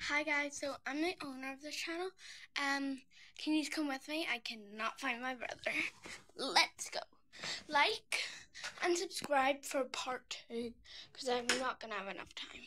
Hi guys, so I'm the owner of this channel. Um, can you come with me? I cannot find my brother. Let's go. Like and subscribe for part two because I'm not gonna have enough time.